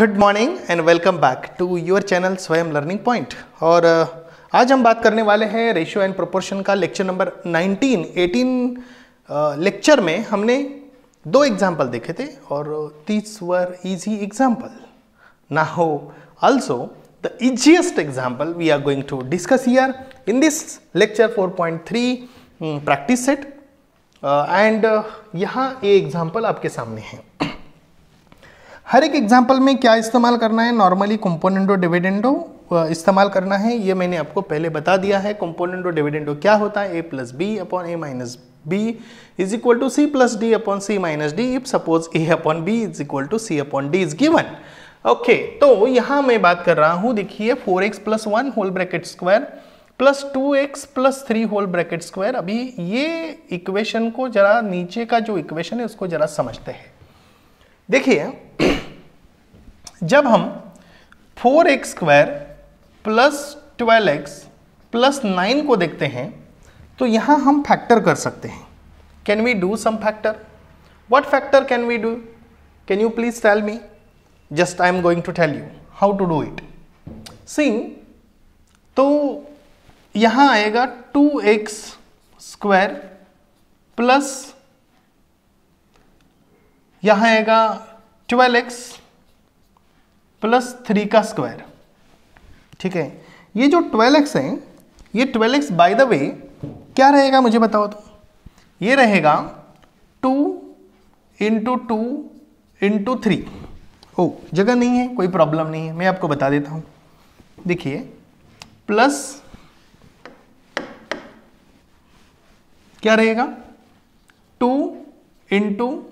Good morning and welcome back to your channel Swayam learning point और uh, आज हम बात करने वाले हैं रेशियो एंड प्रोपोर्शन का लेक्चर नंबर 19 18 लेक्चर में हमने दो एग्ज़ाम्पल देखे थे और these were easy example now also the easiest example we are going to discuss here in this lecture 4.3 um, practice set uh, and uh, यहाँ ये example आपके सामने है। हर एक एग्ज़ाम्पल में क्या इस्तेमाल करना है? नॉर्मली कंपोनेंटो डिविडेंडो इस्तेमाल करना है। ये मैंने आपको पहले बता दिया है। कंपोनेंटो डिविडेंडो क्या होता है? A plus B upon A minus B is equal to C plus D upon C minus D if suppose A upon B is equal to C upon D is given okay तो यहाँ मैं बात कर रहा हूँ। देखिए four X plus one whole bracket square plus two X plus three whole bracket square अभी ये इक्वेशन को जरा नीचे का जो इक्वेशन है, उसको जरा समझते हैं। देखिए जब हम four X square plus twelve X plus nine को देखते हैं तो यहाँ हम फैक्टर कर सकते हैं। Can we do some factor what factor can we do can you please tell me just I am going to tell you how to do it. See, तो यहाँ आएगा 2x एक्स स्क्वायर प्लस यहाँ आएगा 12x X plus three का square. ठीक है? ये जो 12x है, ये 12x x by the way क्या रहेगा मुझे बताओ तो ये रहेगा two into two into three. ओ, जगह नहीं है, कोई प्रॉब्लम नहीं है, मैं आपको बता देता हूँ। देखिए, प्लस क्या रहेगा? Two into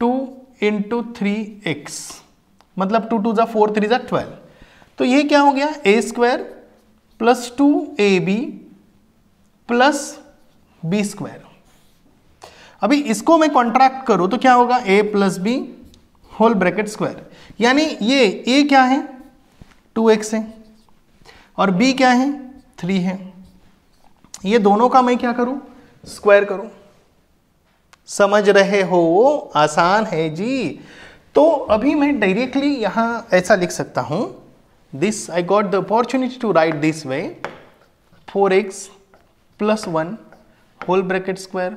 two into three X. मतलब टू टू ज़ा फोर थ्री ज़ा ट्वेल्व तो ये क्या हो गया? A square plus two A B plus B square अभी इसको मैं कॉन्ट्रैक्ट करूँ तो क्या होगा? A plus B whole bracket square यानी ये ए क्या है? टू एक्स है। और बी क्या है? थ्री है। ये दोनों का मैं क्या करूँ? स्क्वायर करूँ। समझ रहे हो? आसान है जी। तो अभी मैं डायरेक्टली यहाँ ऐसा लिख सकता हूँ this I got the opportunity to write this way four X plus one whole bracket square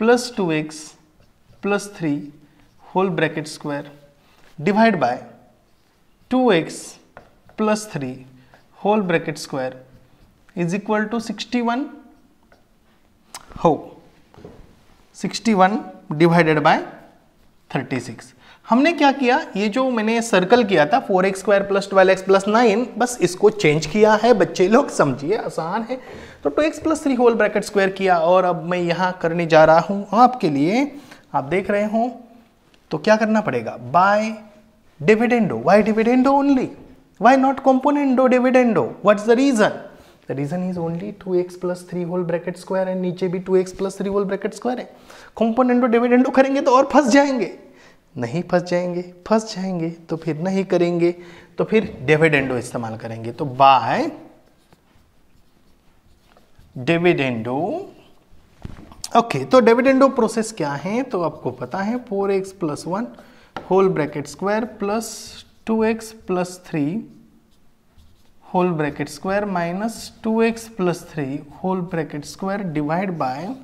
plus two X plus three whole bracket square divide by 2x plus 3 whole bracket square is equal to 61 how? 61 divided by 36 हमने क्या किया? ये जो मैंने circle किया था four X square plus twelve X plus nine बस इसको चेंज किया है, बच्चे लोग समझिए, आसान है। तो two X plus three whole bracket square किया और अब मैं यहाँ करने जा रहा हूँ आपके लिए। आप देख रहे हो तो क्या करना पड़ेगा? By dividendo why dividendo only why not componendo dividendo what's the reason the reason is only two x plus three whole bracket square है, नीचे भी two x plus three whole bracket square है। कॉम्पोनेंडो डिविडेंडो करेंगे तो और फंस जाएँगे। नहीं फंस जाएँगे फंस जाएँगे तो फिर नहीं करेंगे तो फिर डिविडेंडो इस्तेमाल करेंगे। तो बाय डिविडेंडो ओके तो डिविडेंडो प्रोसेस क्या है? तो आपको पता है four X plus one whole bracket square plus two X plus three whole bracket square minus two X plus three whole bracket square divide by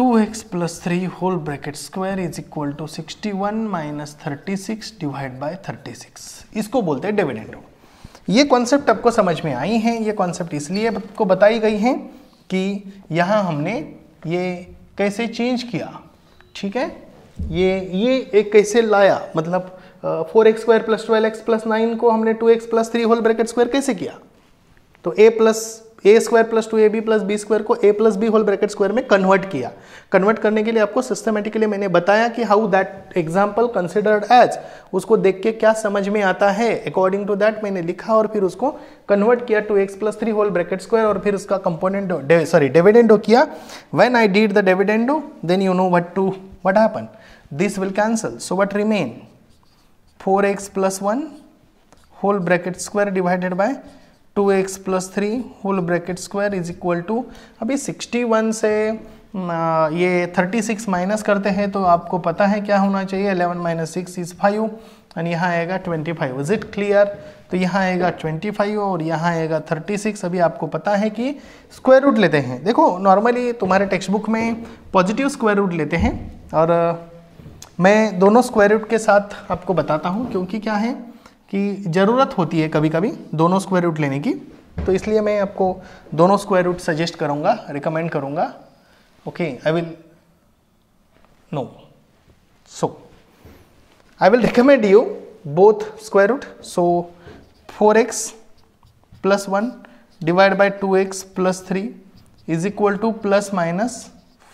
two X plus three whole bracket square is equal to sixty one minus thirty six divide by thirty six इसको बोलते हैं dividendo ये concept आपको समझ में आई है, ये concept इसलिए आपको बताई गई है कि यहाँ हमने ये कैसे चेंज किया, ठीक है? ये ये एक कैसे लाया मतलब four X square plus twelve X plus nine को हमने two X plus three whole bracket square कैसे किया? तो A plus A square plus two A B plus B square को A plus B whole bracket square में convert किया। Convert करने के लिए आपको सिस्टमेटिकली मैंने बताया कि how that example considered as उसको देख के क्या समझ में आता है। अकॉर्डिंग टू दैट मैंने लिखा और फिर उसको कन्वर्ट किया two X plus three whole bracket square और फिर उसका कंपोनेंट सॉरी डिविडेंडो किया। When I did the dividendo then you know what to what happen this will cancel so what remain four X plus one whole bracket square divided by two X plus three whole bracket square is equal to अभी sixty one से ये 36 minus करते हैं तो आपको पता है क्या होना चाहिए? 11 minus six is five and यहाँ आएगा 25 इज़ इट क्लियर तो यहाँ आएगा 25 और यहाँ आएगा 36 अभी आपको पता है कि स्क्वायर रूट लेते हैं। देखो नॉर्मली तुम्हारे टेक्स्ट बुक में पॉजिटिव स्क्वायर रूट लेते हैं, और, मैं दोनों स्क्वायर रूट के साथ आपको बताता हूँ, क्योंकि क्या है? कि ज़रूरत होती है कभी कभी दोनों स्क्वायर रूट लेने की। तो इसलिए मैं आपको दोनों स्क्वायर रूट सजेस्ट करूँगा रिकमेंड करूँगा। Okay I will know so I will recommend you both square root so four X plus one divide by two X plus three is equal to plus minus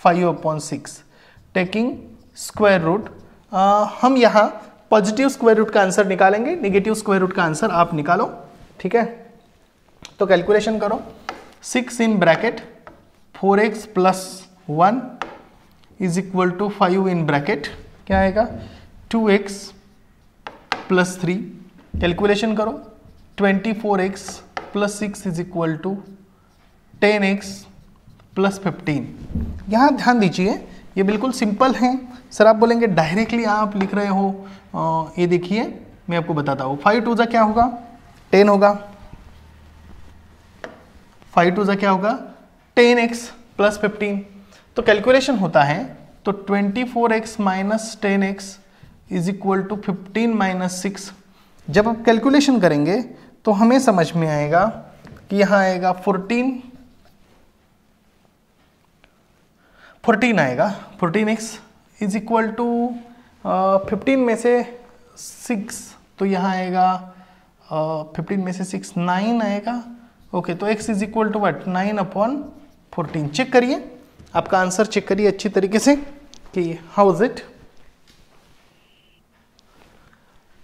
five upon six taking square root हम यहाँ positive square root का answer निकालेंगे, negative square root का answer आप निकालो, ठीक है? तो कैलकुलेशन करो, six in bracket, four X plus one is equal to five in bracket, क्या आएगा? Two X plus three, calculation करो, twenty four X plus six is equal to ten X plus fifteen. यहाँ ध्यान दीजिए ये बिल्कुल simple है। Sir आप बोलेंगे डायरेक्टली आप लिख रहे हो। आ, ये देखिए मैं आपको बताता हूँ। फाइव टू ज़ा क्या होगा? टेन होगा। फाइव टू ज़ा क्या होगा? Ten X plus fifteen. तो कैलकुलेशन होता है तो twenty four X minus ten X is equal to fifteen minus six. जब आप कैलकुलेशन करेंगे तो हमें समझ में आएगा कि यहाँ आएगा फोर्टीन फोर्टीन आएगा। Fourteen X is equal to fifteen में से सिक्स तो यहाँ आएगा फिफ्टीन uh, में से सिक्स नाइन आएगा। ओके तो X is equal to what nine upon fourteen check करिए। आपका आंसर चेक करिए अच्छी तरीके से कि हाउ इज़ इट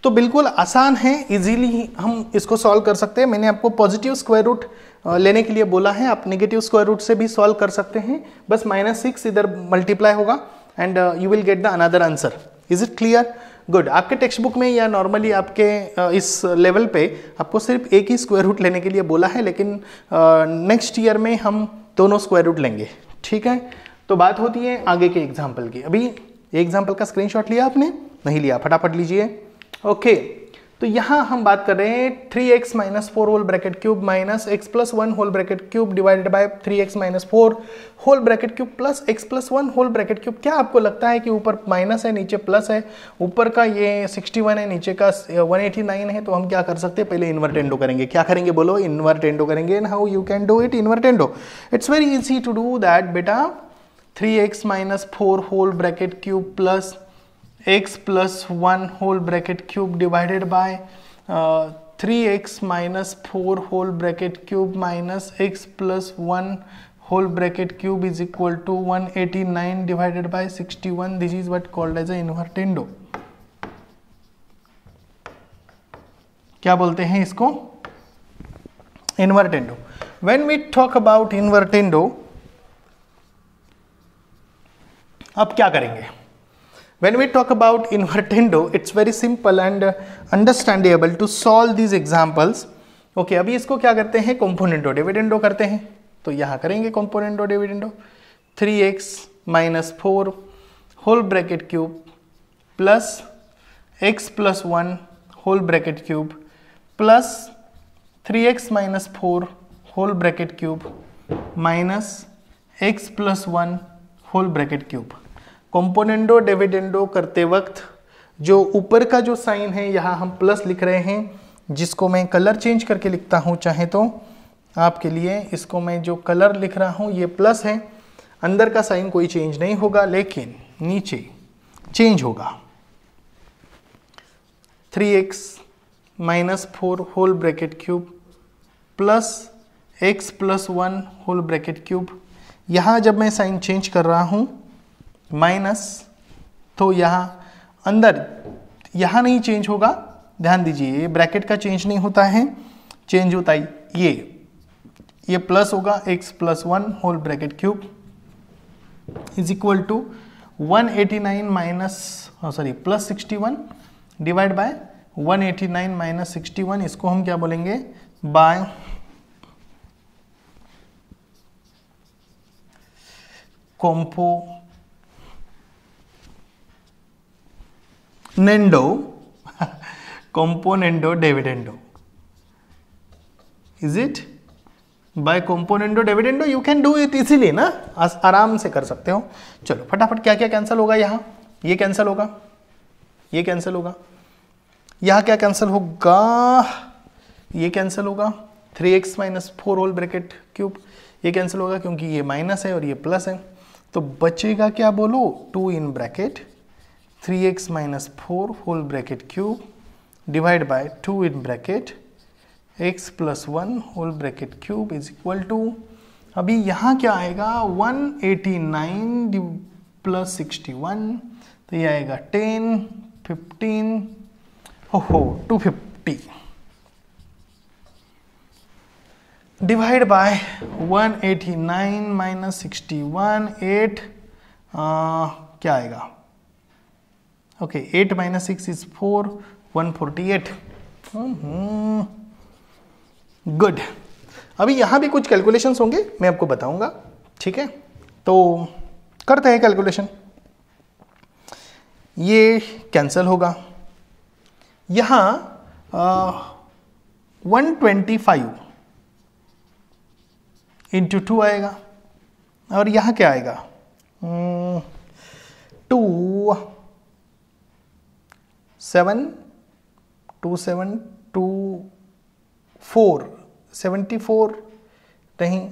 तो बिल्कुल आसान है इजीली हम इसको सॉल्व कर सकते हैं। मैंने आपको पॉजिटिव स्क्वायर रूट लेने के लिए बोला है। आप नेगेटिव स्क्वायर रूट से भी सॉल्व कर सकते हैं। बस माइनस सिक्स इधर मल्टीप्लाई होगा and you will get the another answer is it clear good आपके टेक्स्ट बुक में या नॉर्मली आपके इस लेवल पे आपको सिर्फ़ एक ही स्क्वायर रूट लेने के लिए बोला है, लेकिन नेक्स्ट ईयर में हम दोनों स्क्वायर रूट लेंगे। ठीक है? तो बात होती है आगे के एग्ज़ाम्पल की। अभी एग्ज़ाम्पल का स्क्रीनशॉट लिया आपने? नहीं लिया। फटाफट लीजिए। ओके तो यहाँ हम बात कर रहे हैं three X minus four whole bracket cube minus X plus one whole bracket cube divided by three X minus four whole bracket cube plus X plus one whole bracket cube क्या आपको लगता है कि ऊपर माइनस है, नीचे plus है? ऊपर का ये सिक्सटी वन है, नीचे का वन एटी नाइन है तो हम क्या कर सकते हैं? पहले इन्वर्टेंडो करेंगे। क्या करेंगे बोलो? इन्वर्टेंडो करेंगे and how you can do it invertendo it's very easy to do that बेटा। Three X minus four whole bracket cube plus X plus one whole bracket cube divided by three X minus four whole bracket cube minus X plus one whole bracket cube is equal to one eighty nine divided by sixty one this is what called as invertendo क्या बोलते हैं इसको? Invertendo when we talk about invertendo अब क्या करेंगे? When we talk about invertendo, it's very simple and understandable to solve these examples. Okay, अभी इसको क्या करते हैं componendo dividendo करते हैं तो यहाँ करेंगे componendo dividendo 3x minus 4 whole bracket cube plus x plus 1 whole bracket cube plus 3x minus 4 whole bracket cube minus x plus 1 whole bracket cube componendo dividendo करते वक्त जो ऊपर का जो साइन है, यहाँ हम प्लस लिख रहे हैं, जिसको मैं कलर चेंज करके लिखता हूँ, चाहे तो आपके लिए इसको मैं जो कलर लिख रहा हूँ, ये प्लस है। अंदर का साइन कोई चेंज नहीं होगा, लेकिन नीचे चेंज होगा। Three X minus four whole bracket cube plus X plus one whole bracket cube यहाँ जब मैं साइन चेंज कर रहा हूँ माइनस तो यहाँ अंदर, यहाँ नहीं चेंज होगा। ध्यान दीजिए, ये ब्रैकेट का चेंज नहीं होता है। चेंज होता है ये। ये प्लस होगा X plus one whole bracket cube is equal to 189 eighty nine minus sorry plus sixty one divide by 189 eighty nine minus sixty one इसको हम क्या बोलेंगे? By componendo componendo dividendo. Is it? By componendo dividendo, you can do it easily ना आराम से कर सकते हो। चलो, फटाफट क्या क्या कैंसिल होगा यहाँ? ये कैंसिल होगा। ये कैंसिल होगा। यहाँ क्या कैंसिल होगा? ये कैंसिल होगा। Three X minus four whole bracket cube ये कैंसिल होगा क्योंकि ये माइनस है और ये प्लस है। तो बचेगा क्या बोलो? Two in bracket three X minus four whole bracket cube divide by two in bracket X plus one whole bracket cube is equal to अभी यहाँ क्या आएगा? 189 प्लस 61 तो ये आएगा 10 15 हो हो 250 डिवाइड बाय 189 माइनस 61 8 क्या आएगा? Okay 8 minus six is 4 148 good अभी यहाँ भी कुछ कैलकुलेशंस होंगे, मैं आपको बताऊँगा, ठीक है? तो करते हैं कैलकुलेशन ये कैंसल होगा। यहाँ one twenty five into two आएगा। और यहाँ क्या आएगा? Two seven two seven two four seventy four नहीं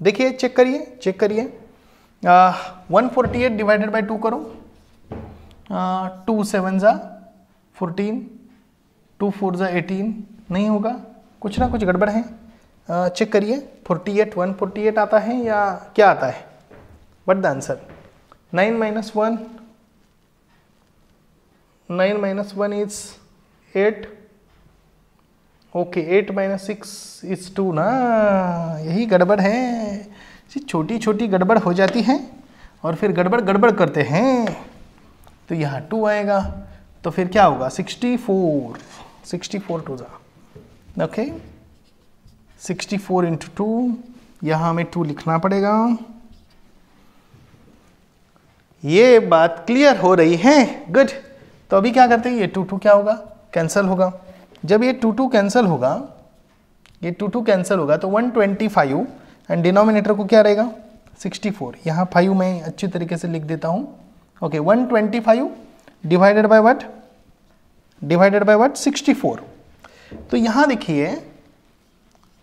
देखिए चेक करिए चेक करिए। One forty eight divided by two करो। टू सेवन ज़ा फोर्टीन टू फोर ज़ा एटीन नहीं होगा। कुछ ना कुछ गड़बड़ है। चेक uh, करिए forty eight one forty eight आता है या क्या आता है? What the answer nine minus one nine minus one is eight. Okay, eight minus six is two ना, यही गड़बड़ है। छोटी छोटी गड़बड़ हो जाती है और फिर गड़बड़ गड़बड़ करते हैं। तो यहाँ टू आएगा तो फिर क्या होगा? Sixty four sixty four two ज़ा। Okay, sixty four into two यहाँ हमें टू लिखना पड़ेगा। ये बात क्लियर हो रही है? गुड तो अभी क्या करते हैं ये टू टू क्या होगा? कैंसिल होगा। जब ये टू टू कैंसिल होगा ये टू टू कैंसिल होगा तो 125 एंड डिनोमिनेटर को क्या रहेगा? 64 यहाँ फाइव मैं अच्छी तरीके से लिख देता हूँ। Okay okay, 125 divided by what divided by what 64 तो यहाँ देखिए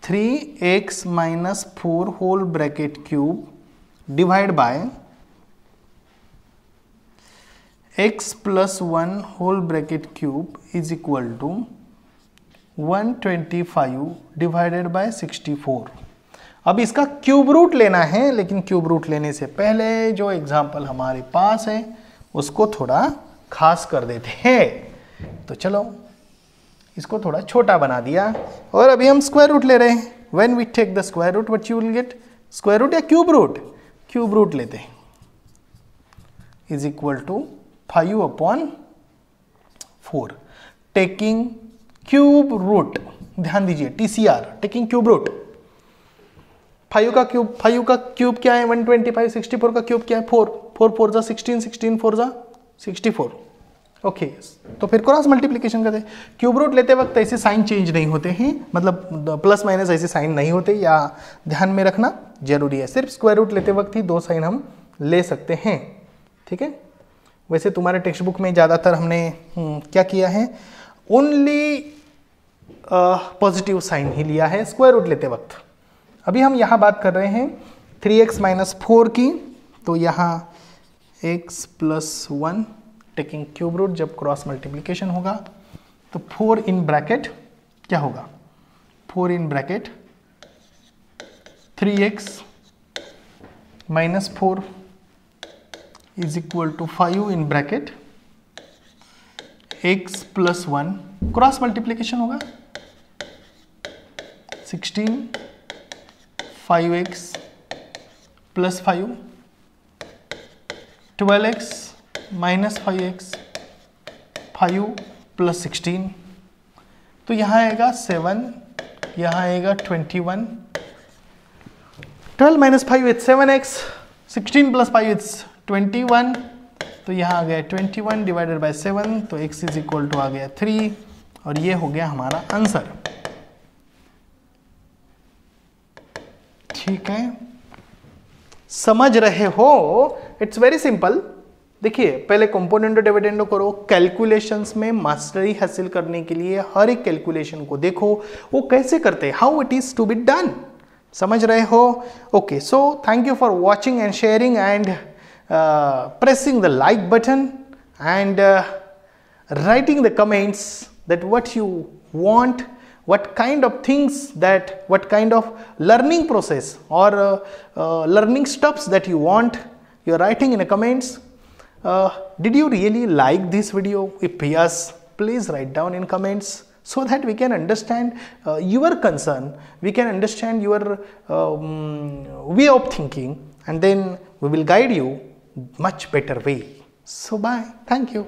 3x minus four whole bracket cube divide by x one whole bracket cube is equal to 125 divided by 64 अब इसका क्यूब रूट लेना है, लेकिन क्यूब रूट लेने से पहले जो एग्ज़ाम्पल हमारे पास है, उसको थोड़ा खास कर देते हैं। तो चलो, इसको थोड़ा छोटा बना दिया। और अभी हम स्क्वायर रूट ले रहे हैं। When we take the square root what you will get square root या क्यूब रूट क्यूब रूट लेते हैं। Is equal to five upon four. Taking cube root ध्यान दीजिए TCR taking cube root five का cube five का cube क्या है? One twenty five sixty four का क्यूब क्या है? फोर फोर फोर जा सिक्सटीन सिक्सटीन फोर जा सिक्सटी फोर ओके तो फिर क्रॉस मल्टीप्लीकेशन करते क्यूब रूट लेते वक्त ऐसे साइन चेंज नहीं होते हैं। मतलब प्लस माइनस ऐसे साइन नहीं होते या ध्यान में रखना ज़रूरी है। सिर्फ़ स्क्वायर रूट लेते वक्त ही दो साइन हम ले सकते हैं। ठीक है? वैसे तुम्हारे टेक्स्ट बुक में ज़्यादातर हमने हम्म, क्या किया है? ओनली पॉजिटिव साइन ही लिया है स्क्वायर रूट लेते वक्त। अभी हम यहाँ बात कर रहे हैं थ्री एक्स माइनस फोर की तो यहाँ x plus one taking cube root जब क्रॉस मल्टीप्लीकेशन होगा तो फोर इन ब्रैकेट क्या होगा? Four in bracket three x minus four is equal to five in bracket x plus one cross multiplication होगा. Sixteen five x plus five twelve x minus five x five plus sixteen तो यहाँ आएगा seven यहाँ आएगा twenty one twelve minus five is seven x 16 plus five it's 21 तो यहाँ आ गया 21 डिवाइडेड बाय 7 तो x इज़ इक्वल टू आ गया 3 और ये हो गया हमारा आंसर ठीक है? समझ रहे हो? इट्स वेरी सिंपल देखिए, पहले कंपोनेंटो डिविडेंडो करो। कैलकुलेशंस में मास्टरी हासिल करने के लिए हर एक कैलकुलेशन को देखो। वो कैसे करते हैं? How it is to be done समझ रहे हो? Okay so thank you for watching and sharing and Uh, pressing the like button and uh, writing the comments that what you want what kind of things that what kind of learning process or uh, uh learning steps that you want you are writing in the comments. Uh, did you really like this video? If yes please write down in comments so that we can understand uh, your concern, we can understand your um, way of thinking and then we will guide you much better way. So, bye. Thank you.